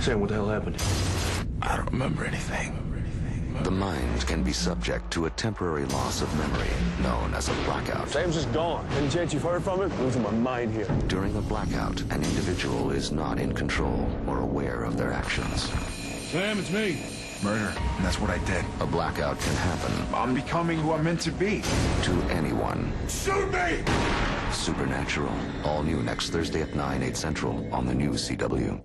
Sam, what the hell happened? I don't remember anything. The mind can be subject to a temporary loss of memory known as a blackout. Sam's just gone. Any chance you've heard from him? Losing my mind here. During a blackout, an individual is not in control or aware of their actions. Sam, it's me. Murder. And that's what I did. A blackout can happen I'm becoming who I'm meant to be. to anyone. Shoot me! Supernatural. All new next Thursday at 9, 8 central on the new CW.